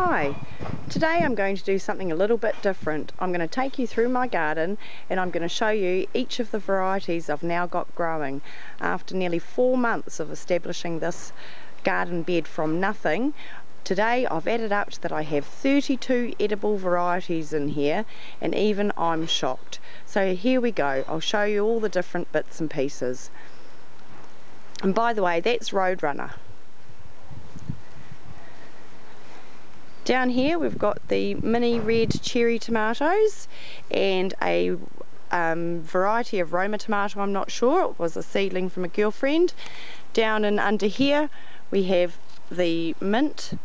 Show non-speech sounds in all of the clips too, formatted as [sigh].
Hi, today I'm going to do something a little bit different. I'm going to take you through my garden and I'm going to show you each of the varieties I've now got growing. After nearly four months of establishing this garden bed from nothing, today I've added up that I have 32 edible varieties in here and even I'm shocked. So here we go, I'll show you all the different bits and pieces. And by the way, that's Roadrunner. Down here we've got the mini red cherry tomatoes and a um, variety of Roma tomato, I'm not sure, it was a seedling from a girlfriend. Down and under here we have the mint.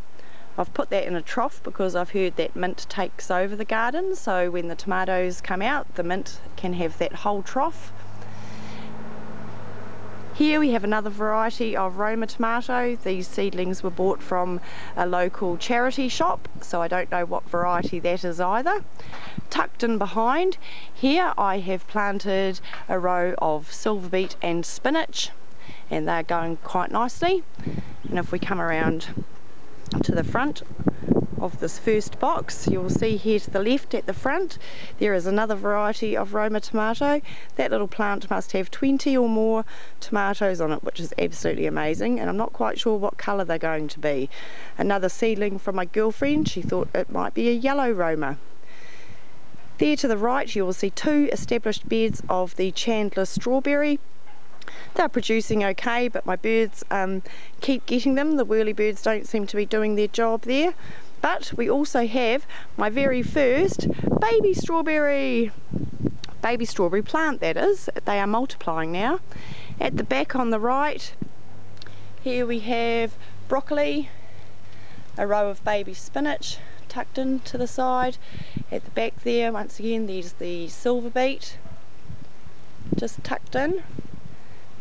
I've put that in a trough because I've heard that mint takes over the garden so when the tomatoes come out the mint can have that whole trough. Here we have another variety of Roma tomato. These seedlings were bought from a local charity shop, so I don't know what variety that is either. Tucked in behind, here I have planted a row of silver beet and spinach, and they're going quite nicely. And if we come around to the front, of this first box. You'll see here to the left at the front there is another variety of Roma tomato. That little plant must have 20 or more tomatoes on it which is absolutely amazing and I'm not quite sure what colour they're going to be. Another seedling from my girlfriend. She thought it might be a yellow Roma. There to the right you will see two established beds of the Chandler strawberry. They're producing okay but my birds um, keep getting them. The whirly birds don't seem to be doing their job there but we also have my very first baby strawberry baby strawberry plant that is. They are multiplying now. At the back on the right here we have broccoli a row of baby spinach tucked in to the side. At the back there once again there's the silver beet just tucked in.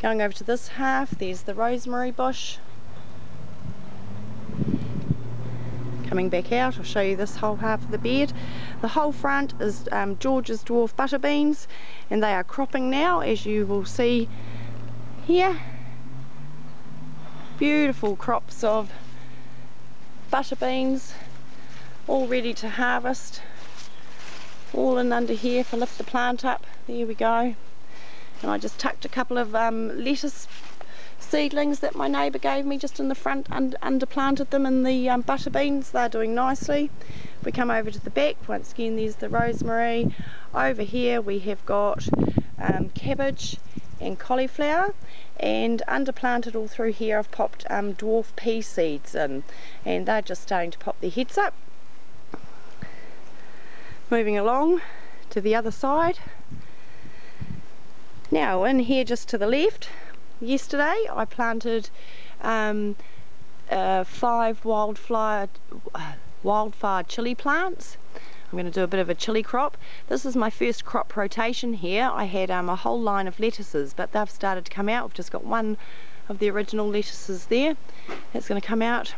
Going over to this half there's the rosemary bush coming back out. I'll show you this whole half of the bed. The whole front is um, George's dwarf butter beans and they are cropping now as you will see here. Beautiful crops of butter beans all ready to harvest. All in under here I lift the plant up. There we go. And I just tucked a couple of um, lettuce seedlings that my neighbour gave me just in the front and underplanted them in the um, butter beans. They're doing nicely. We come over to the back once again there's the rosemary. Over here we have got um, cabbage and cauliflower and underplanted all through here. I've popped um, dwarf pea seeds in and they're just starting to pop their heads up. Moving along to the other side. Now in here just to the left yesterday I planted um, uh, five wildflower wildfire chili plants. I'm going to do a bit of a chili crop. This is my first crop rotation here. I had um, a whole line of lettuces but they've started to come out. We've just got one of the original lettuces there that's going to come out.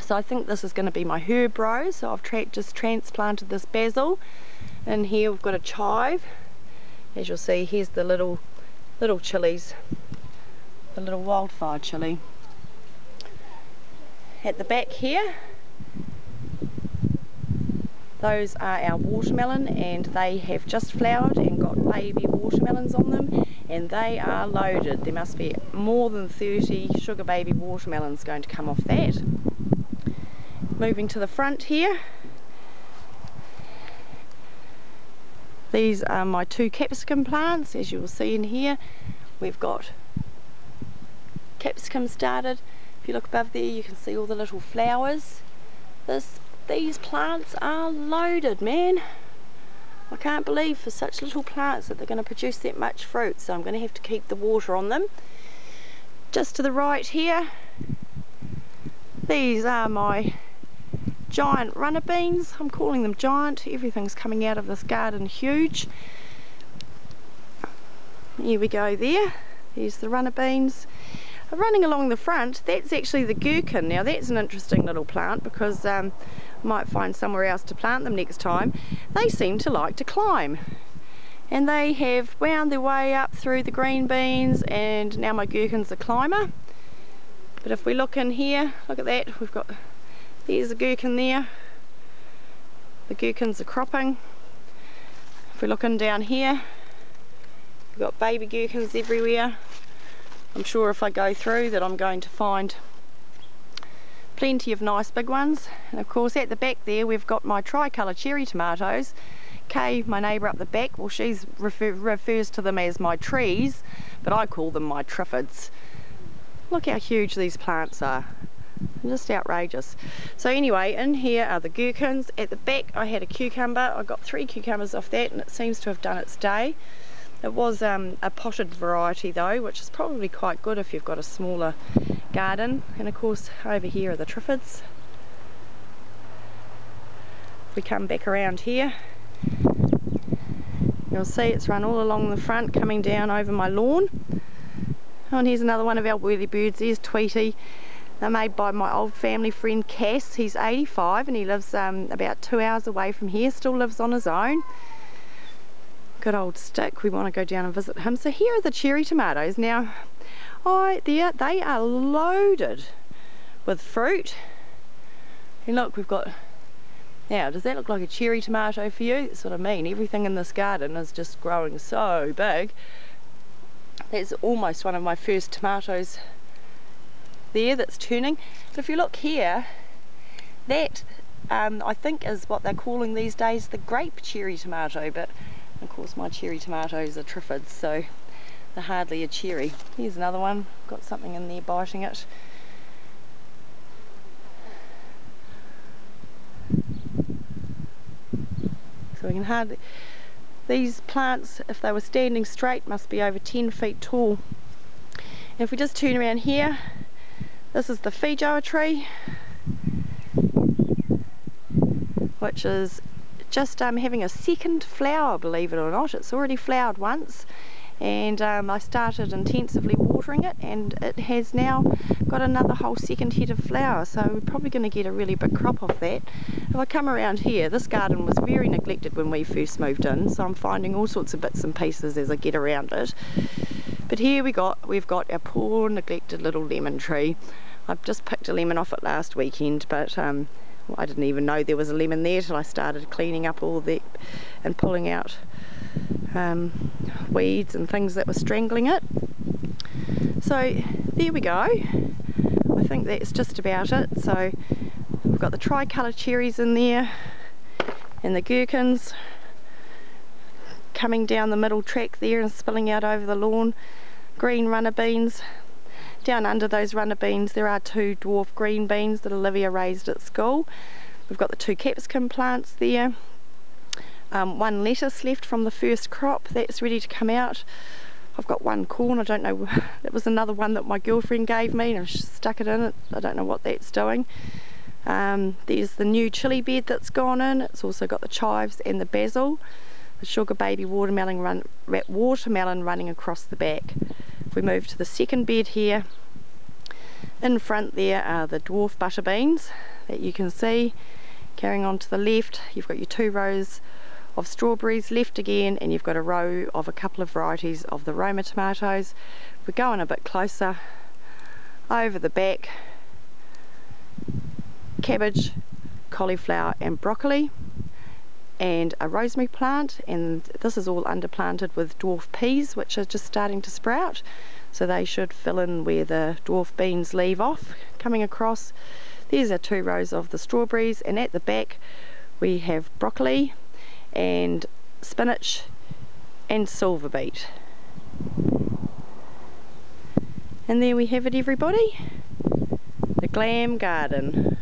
So I think this is going to be my herb row. So I've tra just transplanted this basil. And here we've got a chive. As you'll see here's the little little chilies the little wildfire chili. At the back here, those are our watermelon and they have just flowered and got baby watermelons on them and they are loaded. There must be more than 30 sugar baby watermelons going to come off that. Moving to the front here, these are my two capsicum plants as you will see in here. We've got capsicum started. If you look above there you can see all the little flowers. This, these plants are loaded man. I can't believe for such little plants that they're going to produce that much fruit so I'm going to have to keep the water on them. Just to the right here these are my giant runner beans. I'm calling them giant. Everything's coming out of this garden huge. Here we go there. There's the runner beans running along the front that's actually the gherkin now that's an interesting little plant because um, I might find somewhere else to plant them next time they seem to like to climb and they have wound their way up through the green beans and now my gherkin's a climber but if we look in here look at that we've got There's a gherkin there. The gherkins are cropping. If we're looking down here, we've got baby gherkins everywhere. I'm sure if I go through that I'm going to find plenty of nice big ones. And of course at the back there we've got my tricolour cherry tomatoes. Kay, my neighbour up the back, well she refer, refers to them as my trees, but I call them my triffids. Look how huge these plants are just outrageous so anyway in here are the gherkins at the back I had a cucumber I got three cucumbers off that and it seems to have done its day it was um, a potted variety though which is probably quite good if you've got a smaller garden. And of course over here are the triffids. We come back around here. You'll see it's run all along the front coming down over my lawn. Oh, and here's another one of our whirlybirds there's Tweety. They're made by my old family friend Cass. He's 85 and he lives um, about two hours away from here, still lives on his own. Good old stick, we want to go down and visit him. So here are the cherry tomatoes. Now, I, they are loaded with fruit. And look, we've got, now does that look like a cherry tomato for you? That's what I mean. Everything in this garden is just growing so big. That's almost one of my first tomatoes there that's turning. But if you look here, that um, I think is what they're calling these days the grape cherry tomato, but of course my cherry tomatoes are triffids, so they're hardly a cherry. Here's another one, got something in there biting it. So we can hardly, these plants, if they were standing straight, must be over 10 feet tall. And if we just turn around here, this is the Feijoa tree, which is just um, having a second flower, believe it or not. It's already flowered once and um, I started intensively watering it and it has now got another whole second head of flower so we're probably going to get a really big crop off that. If I come around here, this garden was very neglected when we first moved in so I'm finding all sorts of bits and pieces as I get around it. But here we got, we've got our poor neglected little lemon tree. I've just picked a lemon off it last weekend, but um, well, I didn't even know there was a lemon there till I started cleaning up all the and pulling out um, weeds and things that were strangling it. So there we go. I think that's just about it. So we've got the tricolour cherries in there and the gherkins coming down the middle track there and spilling out over the lawn. Green runner beans, down under those runner beans there are two dwarf green beans that Olivia raised at school. We've got the two capsicum plants there. Um, one lettuce left from the first crop, that's ready to come out. I've got one corn, I don't know, [laughs] that was another one that my girlfriend gave me and I stuck it in it. I don't know what that's doing. Um, there's the new chili bed that's gone in. It's also got the chives and the basil. The sugar baby watermelon, run, watermelon running across the back we move to the second bed here, in front there are the dwarf butter beans that you can see. Carrying on to the left, you've got your two rows of strawberries left again and you've got a row of a couple of varieties of the Roma tomatoes. We're going a bit closer over the back, cabbage, cauliflower and broccoli and a rosemary plant and this is all underplanted with dwarf peas which are just starting to sprout. So they should fill in where the dwarf beans leave off coming across. These are two rows of the strawberries and at the back we have broccoli and spinach and silver beet. And there we have it everybody. The glam garden